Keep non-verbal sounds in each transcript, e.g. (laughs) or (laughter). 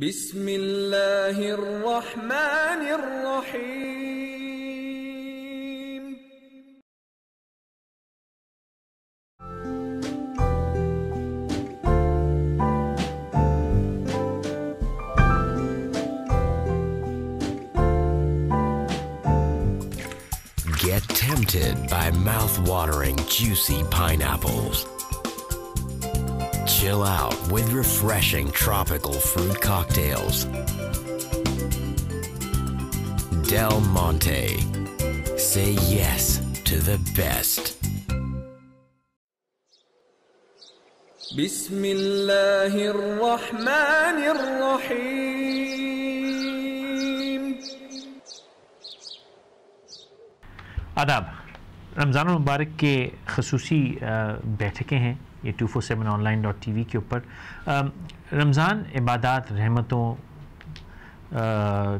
بسم اللہ الرحمن الرحیم Get tempted by mouth-watering, juicy pineapples. Chill out with refreshing tropical fruit cocktails. Del Monte. Say yes to the best. بسم اللہ الرحمن الرحیم آداب رمضان المبارک کے خصوصی بیٹھکیں ہیں یہ two four seven online dot T V کے اوپر۔ رمضان عبادات رحمتوں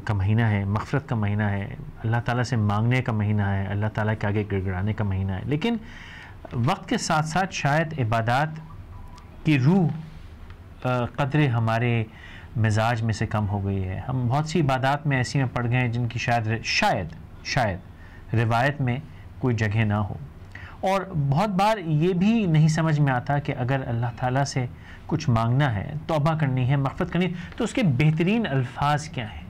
کا مہینہ ہے، مغفرت کا مہینہ ہے، اللہ تعالیٰ سے مانگنے کا مہینہ ہے، اللہ تعالیٰ کے آگے گڑ گڑانے کا مہینہ ہے۔ لیکن وقت کے ساتھ ساتھ شاید عبادات کی روح قدر ہمارے مزاج میں سے کم ہو گئی ہے۔ ہم بہت سی عبادات میں ایسی میں پڑ گئے ہیں جن کی شاید شاید شاید روایت میں کوئی جگہ نہ ہو۔ اور بہت بار یہ بھی نہیں سمجھ میں آتا کہ اگر اللہ تعالیٰ سے کچھ مانگنا ہے، توبہ کرنی ہے، مغفرت کرنی ہے، تو اس کے بہترین الفاظ کیا ہیں؟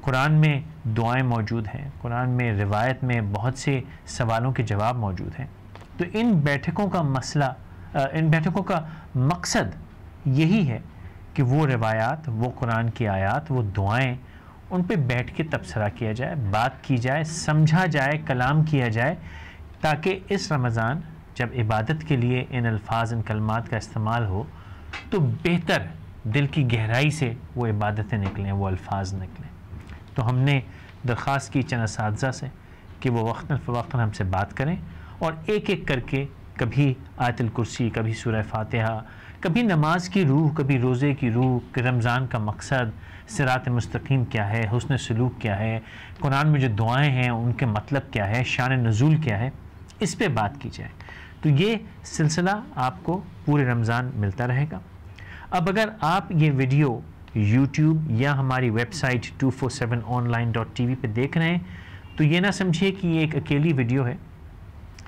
قرآن میں دعائیں موجود ہیں، قرآن میں روایت میں بہت سے سوالوں کے جواب موجود ہیں۔ تو ان بیٹھکوں کا مسئلہ ان بیٹھکوں کا مقصد یہی ہے کہ وہ روایات، وہ قرآن کی آیات، وہ دعائیں ان پہ بیٹھ کے تبصرہ کیا جائے، بات کی جائے، سمجھا جائے، کلام کیا جائے۔ تاکہ اس رمضان جب عبادت کے لیے ان الفاظ، ان کلمات کا استعمال ہو، تو بہتر دل کی گہرائی سے وہ عبادتیں نکلیں، وہ الفاظ نکلیں۔ تو ہم نے درخواست کی چند اساتذہ سے کہ وہ وقتاً فوقتاً ہم سے بات کریں اور ایک ایک کر کے کبھی آیت الکرسی، کبھی سورہ فاتحہ، کبھی نماز کی روح، کبھی روزے کی روح، کہ رمضان کا مقصد سرات مستقیم کیا ہے، حسن سلوک کیا ہے، قرآن میں جو دعائیں ہیں، ان کے مطلب کیا ہے، شان نزول کیا ہے۔ اس پہ بات کی جائے۔ تو یہ سلسلہ آپ کو پورے رمضان ملتا رہے گا۔ اب اگر آپ یہ ویڈیو یوٹیوب یا ہماری website two four seven online dot T V پہ دیکھ رہے ہیں، تو یہ نہ سمجھیے کہ یہ ایک اکیلی ویڈیو ہے۔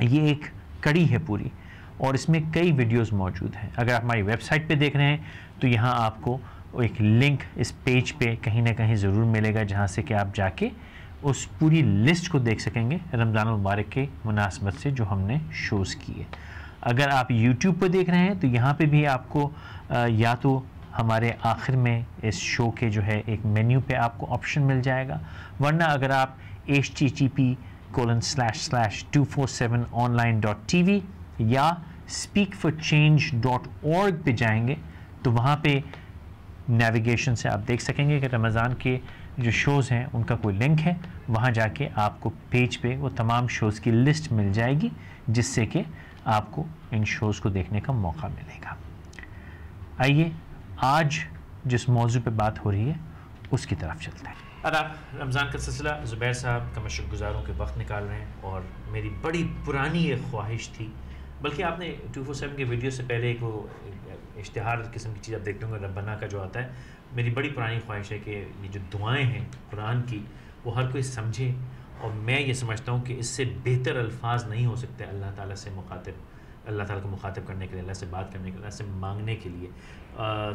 یہ ایک کڑی ہے پوری، اور اس میں کئی ویڈیوز موجود ہیں۔ اگر آپ ہماری ویب سائٹ پہ دیکھ رہے ہیں، تو یہاں آپ کو ایک لنک اس پیج پہ کہیں نہ کہیں ضرور ملے گا، جہاں سے کہ آپ جا کے اس پوری لسٹ کو دیکھ سکیں گے رمضان المبارک کے مناسبت سے جو ہم نے شوز کیے۔ اگر آپ یوٹیوب پہ دیکھ رہے ہیں تو یہاں پہ بھی آپ کو یا تو ہمارے آخر میں اس شو کے جو ہے ایک مینیو پہ آپ کو آپشن مل جائے گا۔ ورنہ اگر آپ H T T P colon slash slash two four seven online dot T V یا speak for change dot org پہ جائیں گے تو وہاں پہ نیویگیشن سے آپ دیکھ سکیں گے کہ رمضان کے جو شوز ہیں، ان کا کوئی لنک ہے، وہاں جا کے آپ کو پیج پہ وہ تمام شوز کی لسٹ مل جائے گی، جس سے کہ آپ کو ان شوز کو دیکھنے کا موقع ملے گا۔ آئیے، آج جس موضوع پہ بات ہو رہی ہے، اس کی طرف چلتے ہیں۔ آداب، رمضان کا سلسلہ، زبیر صاحب کا مشرق گزاروں کے وقت نکال رہے ہیں اور میری بڑی پرانی ایک خواہش تھی، بلکہ آپ نے ٹو فور سیون کے ویڈیو سے پہلے ایک وہ اشتہار قسم کی چیز آپ دیکھتے ہوں گے ربنا کا جو آتا ہے، میری بڑی پرانی خواہش ہے کہ یہ جو دعائیں ہیں قرآن کی، وہ ہر کوئی سمجھے اور میں یہ سمجھتا ہوں کہ اس سے بہتر الفاظ نہیں ہو سکتے اللہ تعالیٰ سے مخاطب، اللہ تعالیٰ کو مخاطب کرنے کے لیے، اللہ سے بات کرنے کے لیے، اللہ سے مانگنے کے لیے۔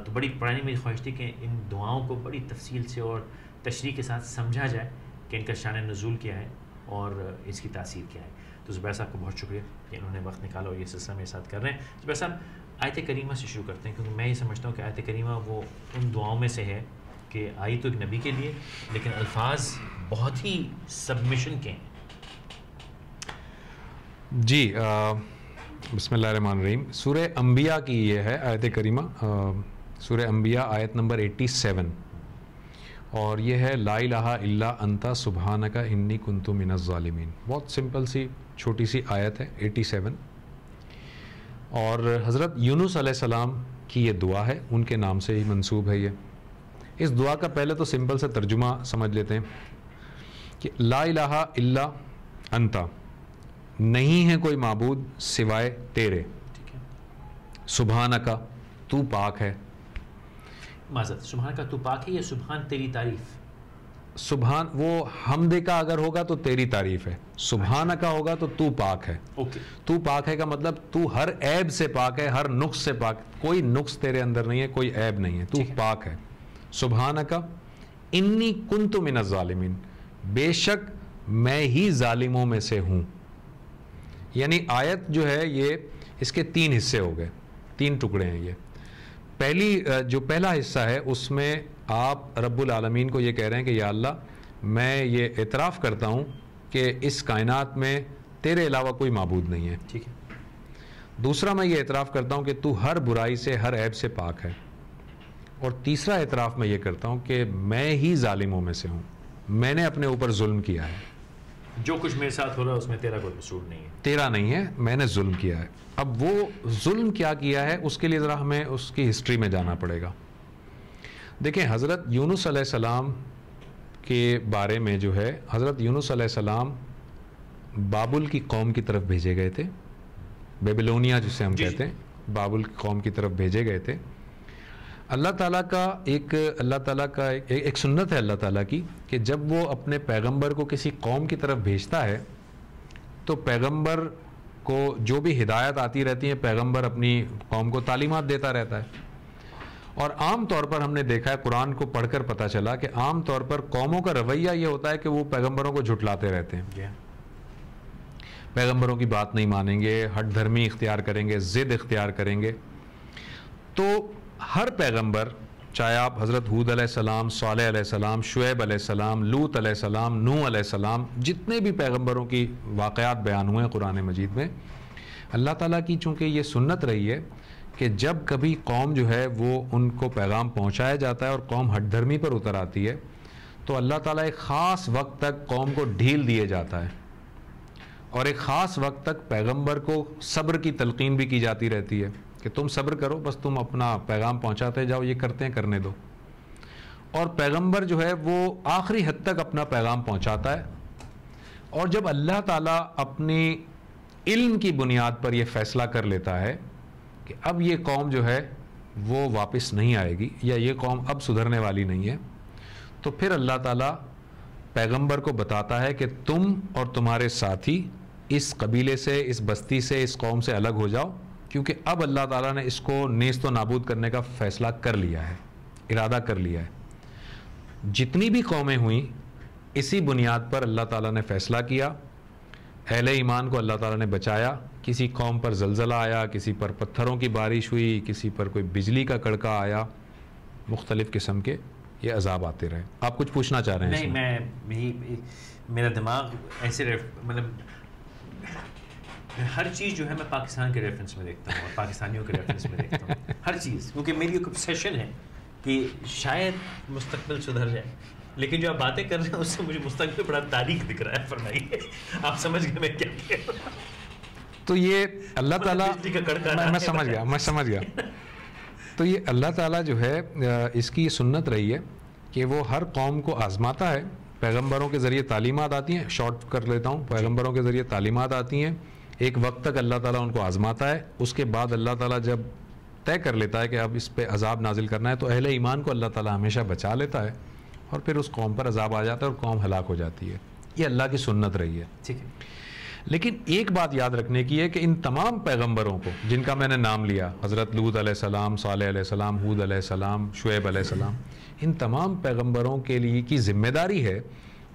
تو بڑی پرانی میری خواہش تھی کہ ان دعاؤں کو بڑی تفصیل سے اور تشریح کے ساتھ سمجھا جائے کہ ان کا شان نزول کیا ہے اور اس کی تاثیر کیا ہے۔ تو زبیر صاحب کو بہت شکریہ کہ انہوں نے وقت نکالا اور یہ سلسلہ میرے ساتھ کر رہے ہیں۔ زبیر صاحب آیت کریمہ سے شروع کرتے ہیں، کیونکہ میں یہ سمجھتا ہوں کہ آیت کریمہ وہ ان دعاؤں میں سے ہے کہ آئی تو ایک نبی کے لیے، لیکن الفاظ بہت ہی سبمیشن کے ہیں۔ جی بسم اللہ الرحمن الرحیم۔ سورہ انبیاء کی یہ ہے آیت کریمہ سورہ انبیاء آیت نمبر ایٹی سیون۔ اور یہ ہے، لا الہ الا انتا سبحانک، انی کنتو من الظالمین۔ بہت سمپل سی، چھوٹی سی آیت ہے، ایٹی سیون۔ اور حضرت یونس علیہ السلام کی یہ دعا ہے ان کے نام سے ہی منسوب ہے یہ۔ اس دعا کا پہلے تو سمپل سے ترجمہ سمجھ لیتے ہیں کہ لا الہ الا انتا نہیں ہے کوئی معبود سوائے تیرے۔ سبحانہ کا تو پاک ہے۔ معذرت سبحان کا تو پاک ہے یا سبحان تیری تعریف؟ سبحان وہ حمد کا اگر ہوگا تو تیری تعریف ہے۔ سبحان کا ہوگا تو تو پاک ہے۔ تو پاک ہے کا مطلب تو ہر عیب سے پاک ہے ہر نقص سے پاک۔ کوئی نقص تیرے اندر نہیں ہے کوئی عیب نہیں ہے۔ تو۔ پاک ہے۔ سبحان کا انی کنت من الظالمین۔ بے شک میں ہی ظالموں میں سے ہوں۔ یعنی آیت جو ہے یہ اس کے تین حصے ہو گئے۔ تین ٹکڑے ہیں یہ۔ پہلی جو پہلا حصہ ہے اس میں آپ رب العالمین کو یہ کہہ رہے ہیں کہ یا اللہ میں یہ اعتراف کرتا ہوں کہ اس کائنات میں تیرے علاوہ کوئی معبود نہیں ہے۔ ٹھیک ہے۔ دوسرا میں یہ اعتراف کرتا ہوں کہ تو ہر برائی سے ہر عیب سے پاک ہے۔ اور تیسرا اعتراف میں یہ کرتا ہوں کہ میں ہی ظالموں میں سے ہوں۔ میں نے اپنے اوپر ظلم کیا ہے۔ جو کچھ میرے ساتھ ہو رہا ہے اس میں تیرا کوئی قصور نہیں ہے۔ تیرا نہیں ہے میں نے ظلم کیا ہے۔ اب وہ ظلم کیا کیا ہے اس کے لیے ذرا ہمیں اس کی ہسٹری میں جانا پڑے گا۔ دیکھیں حضرت یونس علیہ السلام کے بارے میں جو ہے حضرت یونس علیہ السلام بابل کی قوم کی طرف بھیجے گئے تھے۔ بیبلونیا جسے ہم جی۔ کہتے ہیں بابل کی قوم کی طرف بھیجے گئے تھے۔ اللہ تعالیٰ کا ایک اللہ تعالیٰ کا ایک ایک سنت ہے اللہ تعالیٰ کی کہ جب وہ اپنے پیغمبر کو کسی قوم کی طرف بھیجتا ہے تو پیغمبر کو جو بھی ہدایت آتی رہتی ہیں پیغمبر اپنی قوم کو تعلیمات دیتا رہتا ہے۔ اور عام طور پر ہم نے دیکھا ہے قرآن کو پڑھ کر پتہ چلا کہ عام طور پر قوموں کا رویہ یہ ہوتا ہے کہ وہ پیغمبروں کو جھٹلاتے رہتے ہیں۔ جی ہاں۔ پیغمبروں کی بات نہیں مانیں گے ہٹ دھرمی اختیار کریں گے ضد اختیار کریں گے۔ تو ہر پیغمبر چاہے آپ حضرت حود علیہ السلام صالح علیہ السلام شعیب علیہ السلام لوت علیہ السلام نو علیہ السلام جتنے بھی پیغمبروں کی واقعات بیان ہوئے ہیں قرآن مجید میں اللہ تعالیٰ کی چونکہ یہ سنت رہی ہے کہ جب کبھی قوم جو ہے وہ ان کو پیغام پہنچایا جاتا ہے اور قوم ہٹ دھرمی پر اتر آتی ہے، تو اللہ تعالیٰ ایک خاص وقت تک قوم کو ڈھیل دیے جاتا ہے۔ اور ایک خاص وقت تک پیغمبر کو صبر کی تلقین بھی کی جاتی رہتی ہے کہ تم صبر کرو، بس تم اپنا پیغام پہنچاتے جاؤ، یہ کرتے ہیں، کرنے دو۔ اور پیغمبر جو ہے وہ آخری حد تک اپنا پیغام پہنچاتا ہے۔ اور جب اللہ تعالیٰ اپنی علم کی بنیاد پر یہ فیصلہ کر لیتا ہے کہ اب یہ قوم جو ہے وہ واپس نہیں آئے گی یا یہ قوم اب سدھرنے والی نہیں ہے، تو پھر اللہ تعالیٰ پیغمبر کو بتاتا ہے کہ تم اور تمہارے ساتھی اس قبیلے سے، اس بستی سے، اس قوم سے الگ ہو جاؤ، کیونکہ اب اللہ تعالیٰ نے اس کو نیست و نابود کرنے کا فیصلہ کر لیا ہے، ارادہ کر لیا ہے۔ جتنی بھی قومیں ہوئیں، اسی بنیاد پر اللہ تعالیٰ نے فیصلہ کیا، اہل ایمان کو اللہ تعالیٰ نے بچایا کسی قوم پر زلزلہ آیا کسی پر پتھروں کی بارش ہوئی کسی پر کوئی بجلی کا کڑکا آیا مختلف قسم کے یہ عذاب آتے رہے۔ آپ کچھ پوچھنا چاہ رہے ہیں نہیں میں؟ میرا دماغ ایسے مطلب ہر چیز جو ہے میں پاکستان کے ریفرنس میں دیکھتا ہوں اور پاکستانیوں کے ریفرنس میں دیکھتا ہوں۔ (laughs) ہر چیز کیونکہ میری ایک obsession ہے کہ شاید مستقبل سدھر جائے۔ لیکن جو آپ باتیں کر رہے ہیں اس سے مجھے مستقبل بڑا تاریخ دکھ رہا ہے فرمائیے۔ (laughs) آپ سمجھ گئے میں کیا کہہ رہا ہوں۔ تو یہ اللہ تعالیٰ کڑکا میں- سمجھ گیا میں سمجھ گیا۔ تو یہ اللہ تعالیٰ جو ہے اس کی یہ سنت رہی ہے کہ وہ ہر قوم کو آزماتا ہے۔ پیغمبروں کے ذریعے تعلیمات آتی ہیں شارٹ کر لیتا ہوں۔ پیغمبروں کے ذریعے تعلیمات آتی ہیں۔ ایک وقت تک اللہ تعالیٰ ان کو آزماتا ہے۔ اس کے بعد اللہ تعالیٰ جب طے کر لیتا ہے کہ اب اس پہ عذاب نازل کرنا ہے تو اہل ایمان کو اللہ تعالیٰ ہمیشہ بچا لیتا ہے اور پھر اس قوم پر عذاب آ جاتا ہے اور قوم ہلاک ہو جاتی ہے۔ یہ اللہ کی سنت رہی ہے۔ ٹھیک ہے۔ لیکن ایک بات یاد رکھنے کی ہے کہ ان تمام پیغمبروں کو جن کا میں نے نام لیا حضرت لود علیہ السلام صالح علیہ السلام حود علیہ السلام شعیب علیہ السلام ان تمام پیغمبروں کے لیے کی ذمہ داری ہے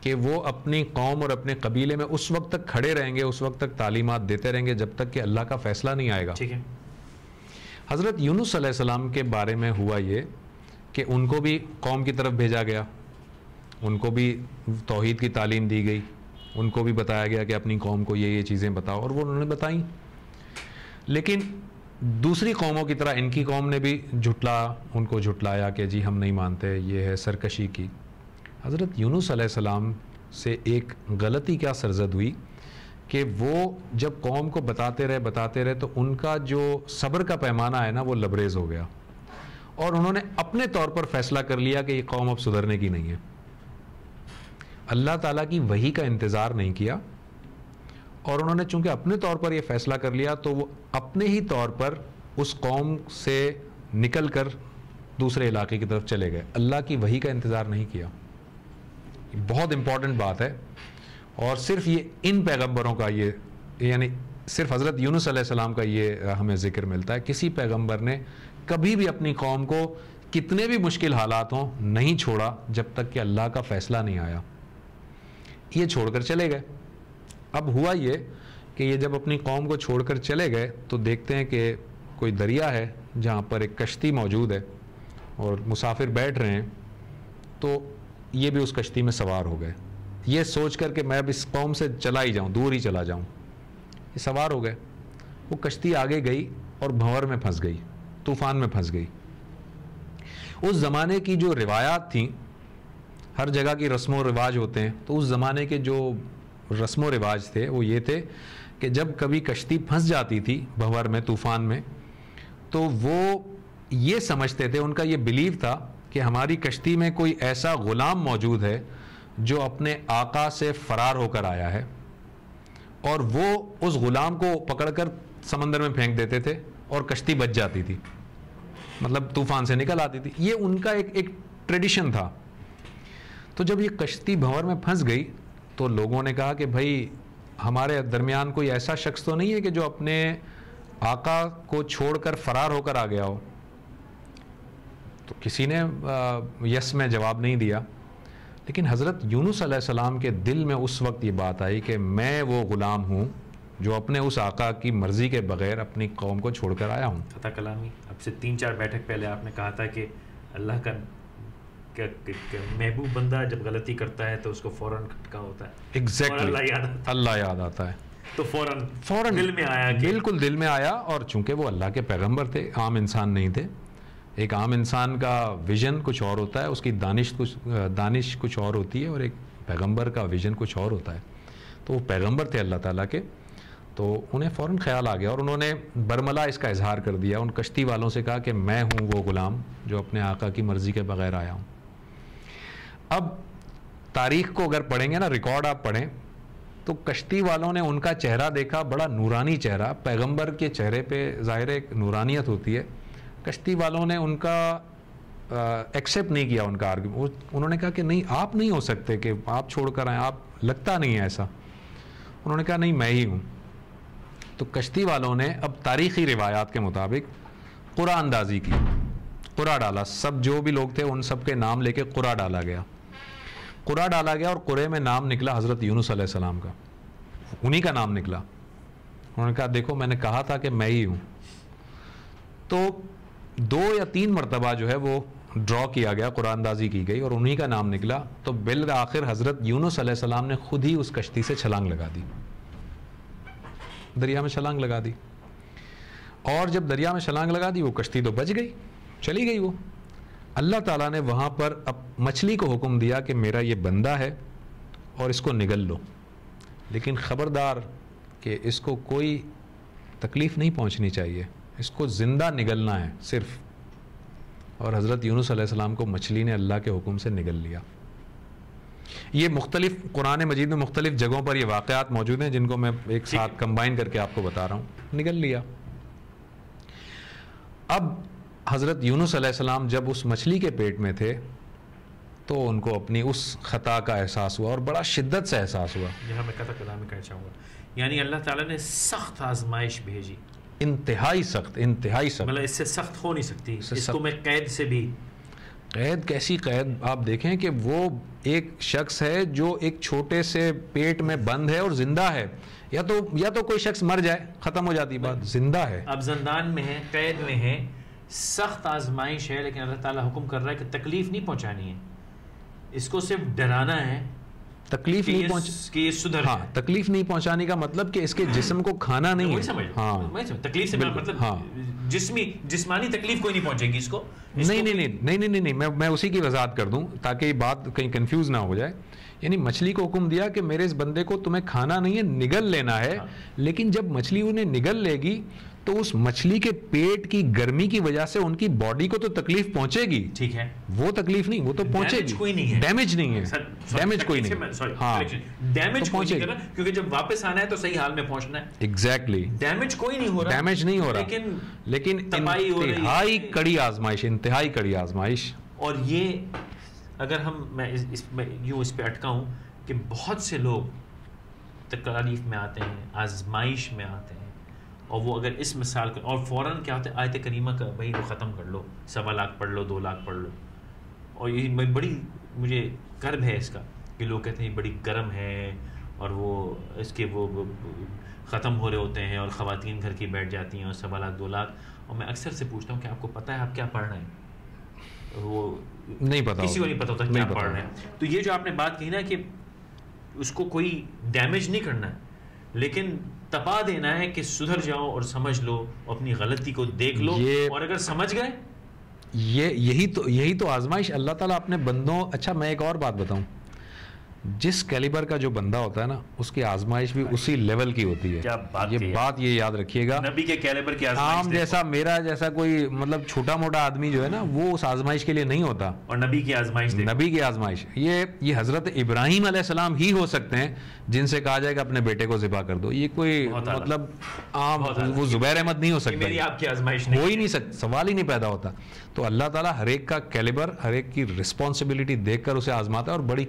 کہ وہ اپنی قوم اور اپنے قبیلے میں اس وقت تک کھڑے رہیں گے اس وقت تک تعلیمات دیتے رہیں گے جب تک کہ اللہ کا فیصلہ نہیں آئے گا۔ ٹھیک ہے۔ حضرت یونس علیہ السلام کے بارے میں ہوا یہ کہ ان کو بھی قوم کی طرف بھیجا گیا ان کو بھی توحید کی تعلیم دی گئی۔ ان کو بھی بتایا گیا کہ اپنی قوم کو یہ یہ چیزیں بتاؤ، اور وہ انہوں نے بتائیں۔ لیکن دوسری قوموں کی طرح ان کی قوم نے بھی جھٹلا، ان کو جھٹلایا کہ جی ہم نہیں مانتے، یہ ہے سرکشی کی۔ حضرت یونس علیہ السلام سے ایک غلطی کیا سرزد ہوئی کہ وہ جب قوم کو بتاتے رہے بتاتے رہے تو ان کا جو صبر کا پیمانہ ہے نا وہ لبریز ہو گیا۔ اور انہوں نے اپنے طور پر فیصلہ کر لیا کہ یہ قوم اب سدھرنے کی نہیں ہے۔ اللہ تعالیٰ کی وہی کا انتظار نہیں کیا اور انہوں نے چونکہ اپنے طور پر یہ فیصلہ کر لیا تو وہ اپنے ہی طور پر اس قوم سے نکل کر دوسرے علاقے کی طرف چلے گئے۔ اللہ کی وہی کا انتظار نہیں کیا۔ بہت امپورٹنٹ بات ہے۔ اور صرف یہ ان پیغمبروں کا یہ یعنی صرف حضرت یونس علیہ السلام کا یہ ہمیں ذکر ملتا ہے۔ کسی پیغمبر نے کبھی بھی اپنی قوم کو کتنے بھی مشکل حالات ہوں نہیں چھوڑا جب تک کہ اللہ کا فیصلہ نہیں آیا۔ یہ چھوڑ کر چلے گئے۔ اب ہوا یہ کہ یہ جب اپنی قوم کو چھوڑ کر چلے گئے تو دیکھتے ہیں کہ کوئی دریا ہے جہاں پر ایک کشتی موجود ہے اور مسافر بیٹھ رہے ہیں، تو یہ بھی اس کشتی میں سوار ہو گئے۔ یہ سوچ کر کہ میں اب اس قوم سے چلا ہی جاؤں، دور ہی چلا جاؤں۔ یہ سوار ہو گئے۔ وہ کشتی آگے گئی اور بھنور میں پھنس گئی، طوفان میں پھنس گئی۔ اس زمانے کی جو روایات تھیں ہر جگہ کی رسم و رواج ہوتے ہیں۔ تو اس زمانے کے جو رسم و رواج تھے، وہ یہ تھے کہ جب کبھی کشتی پھنس جاتی تھی بھور میں، طوفان میں، تو وہ یہ سمجھتے تھے، ان کا یہ بلیو تھا کہ ہماری کشتی میں کوئی ایسا غلام موجود ہے جو اپنے آقا سے فرار ہو کر آیا ہے۔ اور وہ اس غلام کو پکڑ کر سمندر میں پھینک دیتے تھے اور کشتی بچ جاتی تھی۔ مطلب طوفان سے نکل آتی تھی۔ یہ ان کا ایک ایک ٹریڈیشن تھا۔ تو جب یہ کشتی بھنور میں پھنس گئی تو لوگوں نے کہا کہ بھائی، ہمارے درمیان کوئی ایسا شخص تو نہیں ہے کہ جو اپنے آقا کو چھوڑ کر فرار ہو کر آ گیا ہو؟ تو کسی نے یس میں جواب نہیں دیا۔ لیکن حضرت یونس علیہ السلام کے دل میں اس وقت یہ بات آئی کہ میں وہ غلام ہوں جو اپنے اس آقا کی مرضی کے بغیر اپنی قوم کو چھوڑ کر آیا ہوں۔ فتح کلامی، اب سے تین چار بیٹھک پہلے آپ نے کہا تھا کہ اللہ کا محبوب بندہ جب غلطی کرتا ہے تو اس کو فوراً کھٹکا ہوتا ہے. ایگزیکٹلی اللہ یاد آتا ہے. تو فوراً فوراً دل میں آیا بالکل دل میں آیا اور چونکہ وہ اللہ کے پیغمبر تھے عام انسان نہیں تھے ایک عام انسان کا ویژن کچھ اور ہوتا ہے اس کی دانش کچھ دانش کچھ اور ہوتی ہے اور ایک پیغمبر کا ویژن کچھ اور ہوتا ہے۔ تو وہ پیغمبر تھے اللہ تعالیٰ کے تو انہیں فوراً خیال آ گیا اور انہوں نے برملا اس کا اظہار کر دیا۔ ان کشتی والوں سے کہا کہ میں ہوں وہ غلام جو اپنے آقا کی مرضی کے بغیر آیا ہوں۔ اب تاریخ کو اگر پڑھیں گے نا، ریکارڈ آپ پڑھیں، تو کشتی والوں نے ان کا چہرہ دیکھا، بڑا نورانی چہرہ، پیغمبر کے چہرے پہ ظاہر ایک نورانیت ہوتی ہے۔ کشتی والوں نے ان کا ایکسیپٹ نہیں کیا، ان کا آرگیو انہوں نے کہا کہ نہیں، آپ نہیں ہو سکتے کہ آپ چھوڑ کر آئیں، آپ، لگتا نہیں ہے ایسا۔ انہوں نے کہا نہیں، میں ہی ہوں۔ تو کشتی والوں نے اب تاریخی روایات کے مطابق قرآن اندازی کی قرآ ڈالا۔ سب جو بھی لوگ تھے، ان سب کے نام لے کے قرآ ڈالا گیا۔ قرآ ڈالا گیا اور قرے میں نام نکلا حضرت یونس علیہ السلام کا۔ انہی کا نام نکلا۔ انہوں نے کہا، دیکھو، میں نے کہا تھا کہ میں ہی ہوں۔ تو دو یا تین مرتبہ جو ہے وہ ڈرا کیا گیا، قرآن دازی کی گئی اور انہی کا نام نکلا۔ تو بالآخر حضرت یونس علیہ السلام نے خود ہی اس کشتی سے چھلانگ لگا دی۔ دریا میں چھلانگ لگا دی۔ اور جب دریا میں چھلانگ لگا دی، وہ کشتی تو بچ گئی، چلی گئی وہ۔ اللہ تعالیٰ نے وہاں پر اب مچھلی کو حکم دیا کہ میرا یہ بندہ ہے اور اس کو نگل لو۔ لیکن خبردار کہ اس کو کوئی تکلیف نہیں پہنچنی چاہیے۔ اس کو زندہ نگلنا ہے صرف۔ اور حضرت یونس علیہ السلام کو مچھلی نے اللہ کے حکم سے نگل لیا۔ یہ مختلف قرآن مجید میں مختلف جگہوں پر یہ واقعات موجود ہیں جن کو میں ایک ساتھ کمبائن کر کے آپ کو بتا رہا ہوں۔ نگل لیا۔ اب حضرت یونس علیہ السلام جب اس مچھلی کے پیٹ میں تھے تو ان کو اپنی اس خطا کا احساس ہوا اور بڑا شدت سے احساس ہوا۔ یہاں میں قطع کلام کہنا چاہوں گا۔ یعنی اللہ تعالیٰ نے سخت آزمائش بھیجی۔ انتہائی سخت انتہائی سخت۔ مطلب اس سے سخت ہو نہیں سکتی۔ سے اس کو میں قید سے بھی۔ قید کیسی قید؟ آپ دیکھیں کہ وہ ایک شخص ہے جو ایک چھوٹے سے پیٹ میں بند ہے اور زندہ ہے۔ یا تو یا تو کوئی شخص مر جائے ختم ہو جاتی بات زندہ ہے۔ اب زندان میں ہے قید میں ہے سخت آزمائش ہے لیکن اللہ تعالیٰ حکم کر رہا ہے کہ تکلیف نہیں پہنچانی ہے۔ اس کو صرف ڈرانا ہے تکلیف نہیں پہنچ ہاں تکلیف نہیں پہنچانے کا مطلب کہ اس کے جسم کو کھانا نہیں ہے۔ ہاں۔ تکلیف سے مطلب ہاں۔ جسمی جسمانی تکلیف کوئی نہیں پہنچے گی اس کو۔ اس نہیں کو نہیں نہیں نہیں نہیں نہیں نہیں میں میں اسی کی وضاحت کر دوں تاکہ یہ بات کہیں کنفیوز نہ ہو جائے۔ یعنی مچھلی کو حکم دیا کہ میرے اس بندے کو تمہیں کھانا نہیں ہے نگل لینا ہے ہاں۔ لیکن جب مچھلی انہیں نگل لے گی تو اس مچھلی کے پیٹ کی گرمی کی وجہ سے ان کی باڈی کو تو تکلیف پہنچے گی۔ ٹھیک ہے۔ وہ تکلیف نہیں وہ تو پہنچے گی۔ کوئی نہیں ہے۔ ڈیمیج نہیں ہے۔ ڈیمیج کوئی نہیں۔ ہاں۔ ڈیمیج پہنچے کرنا کیونکہ جب واپس آنا ہے تو صحیح حال میں پہنچنا ہے۔ ایگزیکٹلی ڈیمیج کوئی نہیں ہو رہا۔ ڈیمیج نہیں ہو رہا۔ لیکن۔ انتہائی کڑی آزمائش انتہائی کڑی آزمائش۔ اور یہ اگر ہم میں اس, اس میں یوں اس پہ اٹکا ہوں کہ بہت سے لوگ تکالیف میں آتے ہیں آزمائش میں آتے ہیں۔ اور وہ اگر اس مثال کو اور فوراً کیا ہوتا ہے؟ آیت کریمہ کا بھائی وہ ختم کر لو سوا لاکھ پڑھ لو دو لاکھ پڑھ لو۔ اور یہ بڑی مجھے کرب ہے اس کا کہ لوگ کہتے ہیں یہ بڑی گرم ہے اور وہ اس کے وہ ختم ہو رہے ہوتے ہیں اور خواتین گھر کی بیٹھ جاتی ہیں اور سوا لاکھ دو لاکھ۔ اور میں اکثر سے پوچھتا ہوں کہ آپ کو پتہ ہے آپ کیا پڑھ رہے ہیں؟ وہ نہیں پتا کسی کو۔ نہیں پتا ہوتا کیا پڑھ رہے ہیں۔ تو یہ جو آپ نے بات کہی نا کہ اس کو کوئی ڈیمیج نہیں کرنا ہے۔ لیکن تپا دینا ہے کہ سدھر جاؤ اور سمجھ لو اپنی غلطی کو دیکھ لو اور اگر سمجھ گئے؟ یہ یہی تو یہی تو آزمائش اللہ تعالیٰ اپنے بندوں اچھا میں ایک اور بات بتاؤں۔ جس کیلیبر کا جو بندہ ہوتا ہے نا اس کی آزمائش بھی اسی لیول کی ہوتی ہے۔ یہ۔ بات یہ یاد رکھیے گا۔ نبی کے کیلیبر کی آزمائش عام۔ جیسا میرا جیسا کوئی مطلب چھوٹا موٹا آدمی جو ہے نا وہ اس آزمائش کے لیے نہیں ہوتا۔ اور نبی کی آزمائش نبی کی آزمائش۔ یہ یہ حضرت ابراہیم علیہ السلام ہی ہو سکتے ہیں جن سے کہا جائے کہ اپنے بیٹے کو ذبح کر دو۔ یہ کوئی۔ مطلب عام۔ وہ زبیر احمد نہیں ہو سکتا۔ آزمائش ہو ہی نہیں سکتا سوال ہی نہیں پیدا ہوتا۔ تو اللہ تعالیٰ ہر ایک کا کیلیبر ہر ایک کی رسپانسبلٹی دیکھ کر اسے آزماتا ہے اور بڑی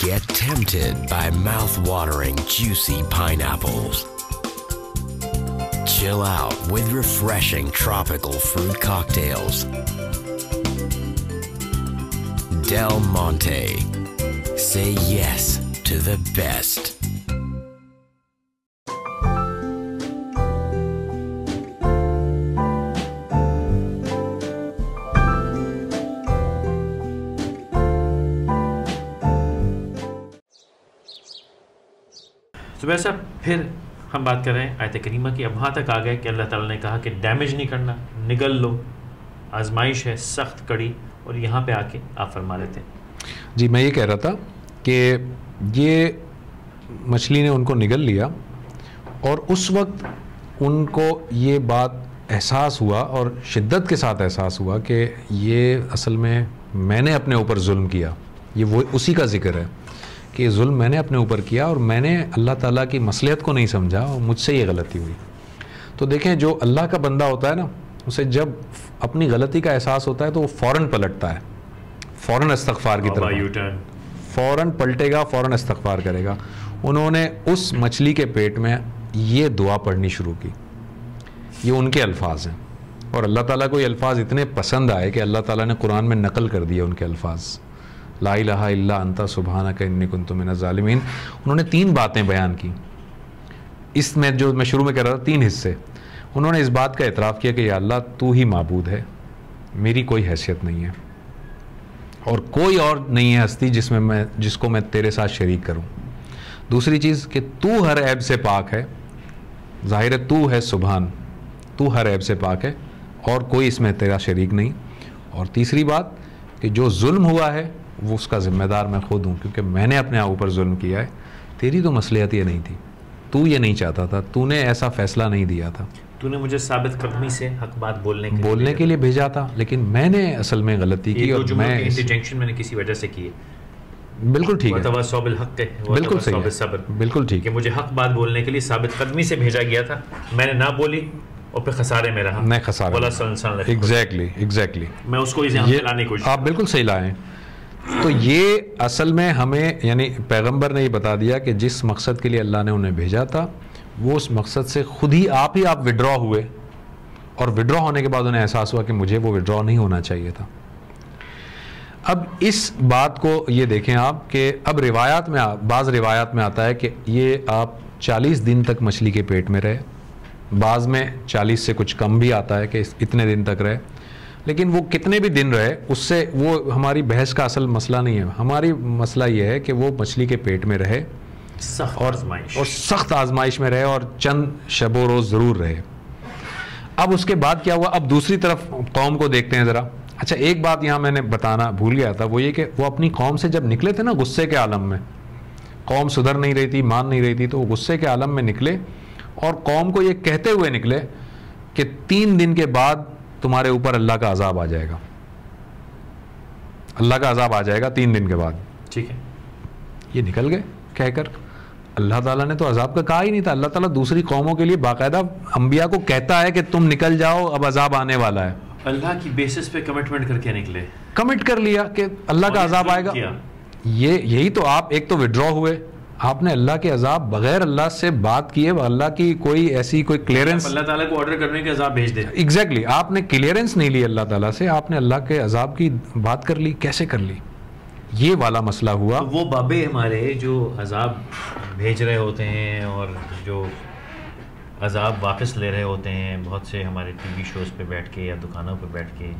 Get tempted by mouth-watering juicy pineapples. Chill out with refreshing tropical fruit cocktails. Del Monte. Say yes to the best. تو ویسا پھر ہم بات کر رہے ہیں آیت کریمہ کی۔ اب وہاں تک آ گئے کہ اللہ تعالیٰ نے کہا کہ ڈیمیج نہیں کرنا، نگل لو، آزمائش ہے، سخت کڑی، اور یہاں پہ آ کے آپ فرما لیتے ہیں۔ جی میں یہ کہہ رہا تھا کہ یہ مچھلی نے ان کو نگل لیا اور اس وقت ان کو یہ بات احساس ہوا اور شدت کے ساتھ احساس ہوا کہ یہ اصل میں میں نے اپنے اوپر ظلم کیا۔ یہ وہ، اسی کا ذکر ہے۔ کہ یہ ظلم میں نے اپنے اوپر کیا اور میں نے اللہ تعالیٰ کی مصلحت کو نہیں سمجھا اور مجھ سے یہ غلطی ہوئی۔ تو دیکھیں جو اللہ کا بندہ ہوتا ہے نا اسے جب اپنی غلطی کا احساس ہوتا ہے تو وہ فوراً پلٹتا ہے۔ فوراً استغفار کی طرف۔ فوراً پلٹے گا فوراً استغفار کرے گا۔ انہوں نے اس مچھلی کے پیٹ میں یہ دعا پڑھنی شروع کی۔ یہ ان کے الفاظ ہیں۔ اور اللہ تعالیٰ کو یہ الفاظ اتنے پسند آئے کہ اللہ تعالیٰ نے قرآن میں نقل کر دیے ان کے الفاظ۔ لا الہ الا انت سبحانہ کا انی کنت من الظالمین۔ انہوں نے تین باتیں بیان کی۔ اس میں جو میں شروع میں کہہ رہا تھا، تین حصے۔ انہوں نے اس بات کا اعتراف کیا کہ یا اللہ، تو ہی معبود ہے۔ میری کوئی حیثیت نہیں ہے۔ اور کوئی اور نہیں ہے ہستی جس میں میں، جس کو میں تیرے ساتھ شریک کروں۔ دوسری چیز کہ تو ہر عیب سے پاک ہے۔ ظاہر ہے، تو ہے سبحان۔ تو ہر عیب سے پاک ہے۔ اور کوئی اس میں تیرا شریک نہیں۔ اور تیسری بات کہ جو ظلم ہوا ہے وہ اس کا ذمہ دار میں خود ہوں کیونکہ میں نے اپنے اوپر ظلم کیا ہے۔ تیری تو مصلحت یہ نہیں تھی۔ تو یہ نہیں چاہتا تھا۔ تو نے ایسا فیصلہ نہیں دیا تھا۔ تو نے مجھے ثابت قدمی سے حق بات بولنے کے بولنے کے لیے بھیجا تھا لیکن میں نے اصل میں غلطی کی اور میں انٹرجنکشن میں نے کسی وجہ سے کی ہے۔ بالکل ٹھیک ہے۔ وَتَوَاسَوْا بِالْحَقِّ بالکل وَتَوَاسَوْا صحیح ہے۔ بِالصَّبْرِ بالکل ٹھیک۔ کہ ہے مجھے حق بات بولنے کے لیے ثابت قدمی سے بھیجا گیا تھا۔ میں نے نہ بولی اور پھر خسارے میں رہا۔ میں خسارے ایگزیکٹلی ایگزیکٹلی میں اس کو آپ بالکل صحیح لائیں تو یہ اصل میں ہمیں یعنی پیغمبر نے یہ بتا دیا کہ جس مقصد کے لیے اللہ نے انہیں بھیجا تھا، وہ اس مقصد سے خود ہی آپ ہی آپ وڈرا ہوئے۔ اور وڈرا ہونے کے بعد انہیں احساس ہوا کہ مجھے وہ وڈرا نہیں ہونا چاہیے تھا۔ اب اس بات کو یہ دیکھیں آپ کہ اب روایات میں بعض روایات میں آتا ہے کہ یہ آپ چالیس دن تک مچھلی کے پیٹ میں رہے۔ بعض میں چالیس سے کچھ کم بھی آتا ہے کہ اتنے دن تک رہے۔ لیکن وہ کتنے بھی دن رہے اس سے وہ ہماری بحث کا اصل مسئلہ نہیں ہے۔ ہماری مسئلہ یہ ہے کہ وہ مچھلی کے پیٹ میں رہے سخت اور آزمائش۔ اور سخت آزمائش میں رہے اور چند شب و روز ضرور رہے۔ اب اس کے بعد کیا ہوا؟ اب دوسری طرف قوم کو دیکھتے ہیں ذرا۔ اچھا ایک بات یہاں میں نے بتانا بھول گیا تھا وہ یہ کہ وہ اپنی قوم سے جب نکلے تھے نا غصے کے عالم میں قوم سدھر نہیں رہی تھی مان نہیں رہی تھی تو وہ غصے کے عالم میں نکلے اور قوم کو یہ کہتے ہوئے نکلے کہ تین دن کے بعد تمہارے اوپر اللہ کا عذاب آ جائے گا۔ اللہ کا عذاب آ جائے گا تین دن کے بعد۔ ٹھیک ہے۔ یہ نکل گئے کہہ کر۔ اللہ تعالیٰ نے تو عذاب کا کہا ہی نہیں تھا۔ اللہ تعالیٰ دوسری قوموں کے لیے باقاعدہ انبیاء کو کہتا ہے کہ تم نکل جاؤ اب عذاب آنے والا ہے۔ اللہ کی بیسس پہ کمٹمنٹ کر کے نکلے۔ کمٹ کر لیا کہ اللہ کا عذاب آئے گا؟ یہ یہی تو آپ ایک تو وڈرا ہوئے۔ آپ نے اللہ کے عذاب بغیر اللہ سے بات کیے اللہ کی کوئی ایسی کوئی کلیئرنس اللہ تعالیٰ کو آرڈر کرنے کے عذاب بھیج دے۔ ایگزیکٹلی آپ نے کلیئرنس نہیں لی اللہ تعالیٰ سے آپ نے اللہ کے عذاب کی بات کر لی کیسے کر لی؟ یہ والا مسئلہ ہوا۔ وہ بابے ہمارے جو عذاب بھیج رہے ہوتے ہیں اور جو عذاب واپس لے رہے ہوتے ہیں بہت سے ہمارے ٹی وی شوز پہ بیٹھ کے یا دکانوں پہ بیٹھ کے۔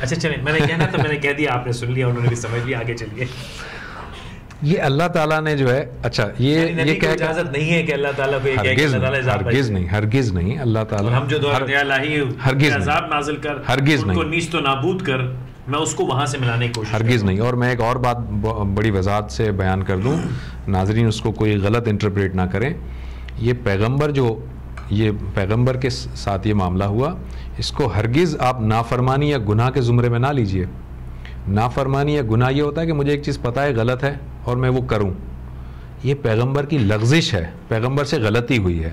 اچھا چلیں میں نے کہنا تو میں نے کہہ دیا آپ نے سن لیا انہوں نے بھی سمجھ لیا آگے چلیے۔ یہ اللہ تعالیٰ نے جو ہے اچھا یہ یعنی یہ کہہ اجازت نہیں ہے کہ اللہ تعالیٰ کو یہ کہے کہ ہرگز نہیں ہرگز نہیں ہرگز نہیں اللہ تعالیٰ ہم جو ہرگز نہیں۔ عذاب نازل کر ہرگز ان کو نہیں۔ نیست و نابود کر میں اس کو وہاں سے ملانے کی کوشش ہرگز نہیں۔ اور میں ایک اور بات بڑی وضاحت سے بیان کر دوں۔ (clears throat) ناظرین اس کو کوئی غلط انٹرپریٹ نہ کریں۔ یہ پیغمبر جو یہ پیغمبر کے ساتھ یہ معاملہ ہوا اس کو ہرگز آپ نافرمانی یا گناہ کے زمرے میں نہ لیجیے۔ نافرمانی یا گناہ یہ ہوتا ہے کہ مجھے ایک چیز پتہ ہے غلط ہے اور میں وہ کروں۔ یہ پیغمبر کی لغزش ہے پیغمبر سے غلطی ہوئی ہے۔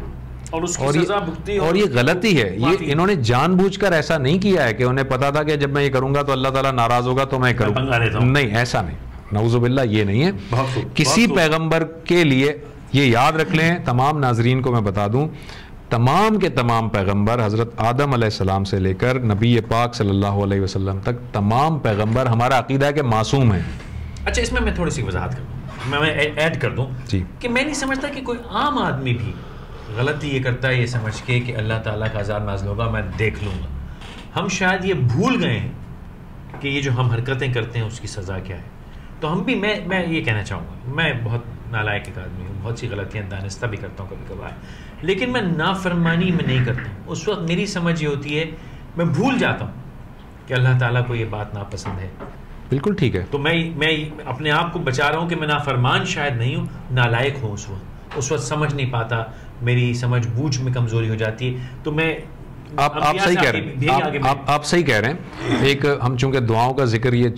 اور اس کی اور سزا یہ اور یہ غلطی ہے۔ یہ انہوں نے جان بوجھ کر ایسا نہیں کیا ہے کہ انہیں پتا تھا کہ جب میں یہ کروں گا تو اللہ تعالیٰ ناراض ہوگا تو میں کروں۔ نہیں ایسا نہیں۔ نعوذ باللہ یہ نہیں ہے۔ کسی۔ پیغمبر کے لیے یہ یاد رکھ لیں۔ تمام ناظرین کو میں بتا دوں۔ تمام کے تمام پیغمبر حضرت آدم علیہ السلام سے لے کر نبی پاک صلی اللہ علیہ وسلم تک تمام پیغمبر ہمارا عقیدہ ہے کہ معصوم ہیں۔ اچھا اس میں میں تھوڑی سی وضاحت کروں۔ میں میں ایڈ کر دوں جی۔ کہ میں نہیں سمجھتا کہ کوئی عام آدمی بھی غلطی یہ کرتا ہے یہ سمجھ کے کہ اللہ تعالیٰ کا عذاب نازل ہوگا میں دیکھ لوں گا۔ ہم شاید یہ بھول گئے ہیں کہ یہ جو ہم حرکتیں کرتے ہیں اس کی سزا کیا ہے۔ تو ہم بھی میں میں یہ کہنا چاہوں گا۔ میں بہت نالائق ایک آدمی ہوں بہت سی غلطیاں دانستہ بھی کرتا ہوں کبھی کبھار۔ لیکن میں نافرمانی میں نہیں کرتا ہوں۔ اس وقت میری سمجھ یہ ہوتی ہے میں بھول جاتا ہوں کہ اللہ تعالیٰ کو یہ بات ناپسند ہے۔ بالکل ٹھیک ہے۔ تو میں میں اپنے آپ کو بچا رہا ہوں کہ میں نافرمان شاید نہیں ہوں نالائق ہوں اس وقت۔ اس وقت سمجھ نہیں پاتا میری سمجھ بوجھ میں کمزوری ہو جاتی ہے۔ تو میں آپ آپ صحیح کہہ رہے ہیں۔ آپ- صحیح کہہ رہے ہیں۔ ایک ہم چونکہ دعاؤں کا ذکر یہ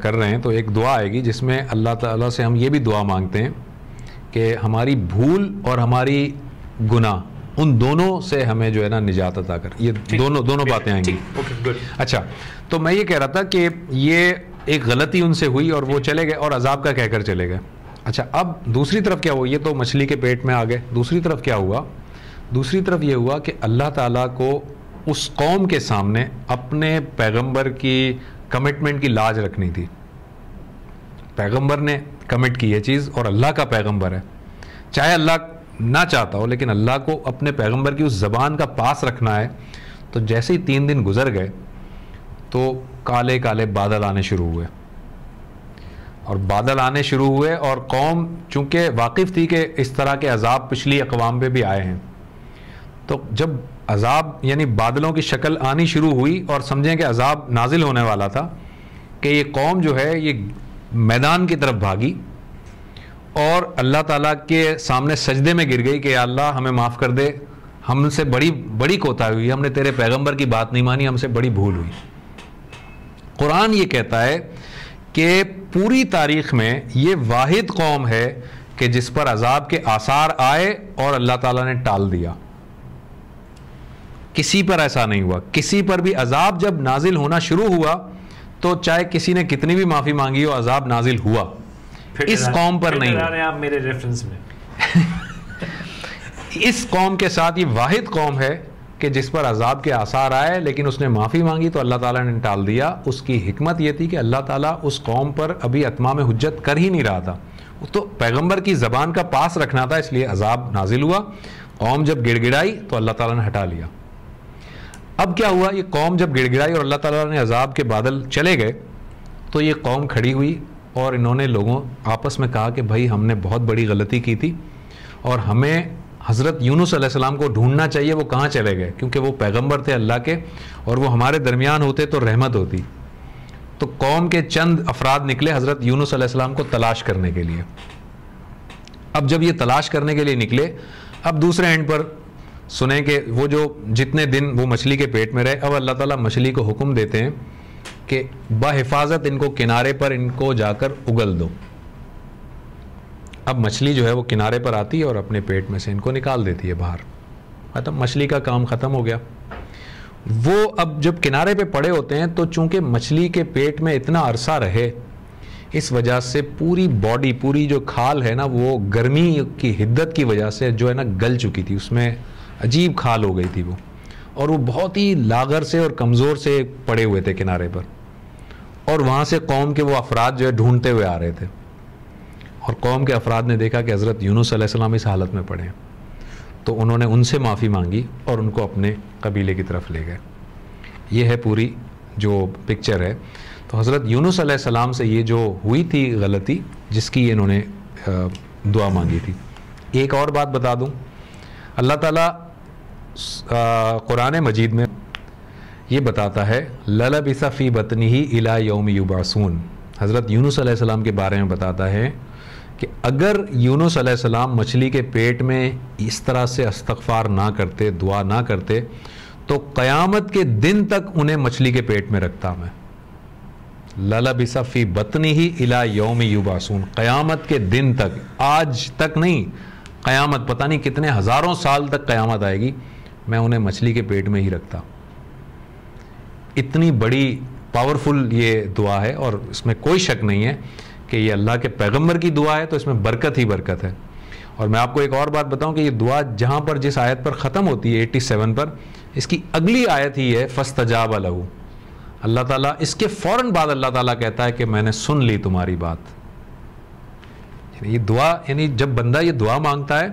کر رہے ہیں تو ایک دعا آئے گی جس میں اللہ تعالیٰ سے ہم یہ بھی دعا مانگتے ہیں کہ ہماری بھول اور ہماری گناہ۔ ان دونوں سے ہمیں جو ہے نا نجات عطا کر۔ یہ دونوں دونوں باتیں آئیں گی۔ اچھا تو میں یہ کہہ رہا تھا کہ یہ ایک غلطی ان سے ہوئی اور وہ چلے گئے اور عذاب کا کہہ کر چلے گئے۔ اچھا اب دوسری طرف کیا ہوا؟ یہ تو مچھلی کے پیٹ میں آ گئے دوسری طرف کیا ہوا؟ دوسری طرف یہ ہوا کہ اللہ تعالیٰ کو اس قوم کے سامنے اپنے پیغمبر کی کمٹمنٹ کی لاج رکھنی تھی۔ پیغمبر نے کمٹ کی یہ چیز اور اللہ کا پیغمبر ہے۔ چاہے اللہ نہ چاہتا ہو، لیکن اللہ کو اپنے پیغمبر کی اس زبان کا پاس رکھنا ہے، تو جیسے ہی تین دن گزر گئے، تو کالے کالے بادل آنے شروع ہوئے۔ اور بادل آنے شروع ہوئے اور قوم چونکہ واقف تھی کہ اس طرح کے عذاب پچھلی اقوام پہ بھی آئے ہیں۔ تو جب عذاب یعنی بادلوں کی شکل آنی شروع ہوئی اور سمجھیں کہ عذاب نازل ہونے والا تھا، کہ یہ قوم جو ہے، یہ میدان کی طرف بھاگی اور اللہ تعالیٰ کے سامنے سجدے میں گر گئی کہ یا اللہ ہمیں معاف کر دے، ہم سے بڑی بڑی کوتا ہوئی، ہم نے تیرے پیغمبر کی بات نہیں مانی، ہم سے بڑی بھول ہوئی۔ قرآن یہ کہتا ہے کہ پوری تاریخ میں یہ واحد قوم ہے کہ جس پر عذاب کے آثار آئے اور اللہ تعالیٰ نے ٹال دیا۔ کسی پر ایسا نہیں ہوا۔ کسی پر بھی عذاب جب نازل ہونا شروع ہوا تو چاہے کسی نے کتنی بھی معافی مانگی ہو، عذاب نازل ہوا۔ اس قوم پر نہیں۔ آپ میرے ریفرنس میں۔ (laughs) اس قوم کے ساتھ یہ واحد قوم ہے کہ جس پر عذاب کے آثار آئے لیکن اس نے معافی مانگی تو اللہ تعالیٰ نے ٹال دیا۔ اس کی حکمت یہ تھی کہ اللہ تعالیٰ اس قوم پر ابھی اتمام حجت کر ہی نہیں رہا تھا۔ تو پیغمبر کی زبان کا پاس رکھنا تھا اس لیے عذاب نازل ہوا۔ قوم جب گڑ گڑائی تو اللہ تعالیٰ نے ہٹا لیا۔ اب کیا ہوا؟ یہ قوم جب گڑ گڑائی اور اللہ تعالیٰ نے عذاب کے بادل چلے گئے تو یہ قوم کھڑی ہوئی۔ اور انہوں نے لوگوں آپس میں کہا کہ بھائی ہم نے بہت بڑی غلطی کی تھی اور ہمیں حضرت یونس علیہ السلام کو ڈھونڈنا چاہیے وہ کہاں چلے گئے کیونکہ وہ پیغمبر تھے اللہ کے اور وہ ہمارے درمیان ہوتے تو رحمت ہوتی۔ تو قوم کے چند افراد نکلے حضرت یونس علیہ السلام کو تلاش کرنے کے لیے۔ اب جب یہ تلاش کرنے کے لیے نکلے، اب دوسرے اینڈ پر سنیں کہ وہ جو جتنے دن وہ مچھلی کے پیٹ میں رہے، اب اللہ تعالیٰ مچھلی کو حکم دیتے ہیں کہ بحفاظت ان کو کنارے پر ان کو جا کر اگل دو۔ اب مچھلی جو ہے وہ کنارے پر آتی ہے اور اپنے پیٹ میں سے ان کو نکال دیتی ہے باہر۔ ختم، مچھلی کا کام ختم ہو گیا۔ وہ اب جب کنارے پہ پڑے ہوتے ہیں تو چونکہ مچھلی کے پیٹ میں اتنا عرصہ رہے، اس وجہ سے پوری باڈی، پوری جو کھال ہے نا، وہ گرمی کی حدت کی وجہ سے جو ہے نا، گل چکی تھی۔ اس میں عجیب کھال ہو گئی تھی وہ۔ اور وہ بہت ہی لاغر سے اور کمزور سے پڑے ہوئے تھے کنارے پر۔ اور وہاں سے قوم کے وہ افراد جو ہے ڈھونڈتے ہوئے آ رہے تھے۔ اور قوم کے افراد نے دیکھا کہ حضرت یونس علیہ السلام اس حالت میں پڑے ہیں۔ تو انہوں نے ان سے معافی مانگی اور ان کو اپنے قبیلے کی طرف لے گئے۔ یہ ہے پوری جو پکچر ہے۔ تو حضرت یونس علیہ السلام سے یہ جو ہوئی تھی غلطی، جس کی انہوں نے دعا مانگی تھی۔ ایک اور بات بتا دوں۔ اللہ تعالیٰ قرآن مجید میں یہ بتاتا ہے للب فی بطنی ہی الا یوم یوباسون حضرت یونس علیہ السلام کے بارے میں بتاتا ہے کہ اگر یونس علیہ السلام مچھلی کے پیٹ میں اس طرح سے استغفار نہ کرتے، دعا نہ کرتے، تو قیامت کے دن تک انہیں مچھلی کے پیٹ میں رکھتا میں۔ للا فی بطنی ہی الا یوم یوباسون قیامت کے دن تک، آج تک نہیں، قیامت، پتہ نہیں کتنے ہزاروں سال تک قیامت آئے گی۔ میں انہیں مچھلی کے پیٹ میں ہی رکھتا۔ اتنی بڑی پاورفل یہ دعا ہے اور اس میں کوئی شک نہیں ہے کہ یہ اللہ کے پیغمبر کی دعا ہے تو اس میں برکت ہی برکت ہے۔ اور میں آپ کو ایک اور بات بتاؤں کہ یہ دعا جہاں پر جس آیت پر ختم ہوتی ہے ایٹی سیون پر، اس کی اگلی آیت ہی ہے فستجاب الہو اللہ تعالیٰ اس کے فوراً بعد اللہ تعالیٰ کہتا ہے کہ میں نے سن لی تمہاری بات۔ یعنی یہ دعا یعنی جب بندہ یہ دعا مانگتا ہے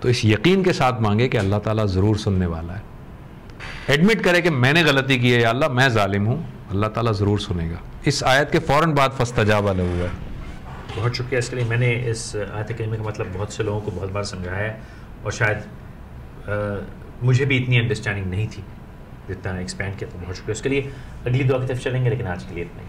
تو اس یقین کے ساتھ مانگے کہ اللہ تعالیٰ ضرور سننے والا ہے۔ ایڈمٹ کرے کہ میں نے غلطی کی ہے یا اللہ، میں ظالم ہوں۔ اللہ تعالیٰ ضرور سنے گا۔ اس آیت کے فوراً بعد فستجاب والا ہوا ہے۔ بہت شکریہ، اس کے لیے میں نے اس آیت کریمہ کا مطلب بہت سے لوگوں کو بہت بار سمجھایا ہے اور شاید مجھے بھی اتنی انڈرسٹینڈنگ نہیں تھی جتنا ایکسپینڈ کیا تو بہت شکریہ۔ اس کے لیے اگلی دعا کی طرف چلیں گے، لیکن آج کے لیے اتنا ہی۔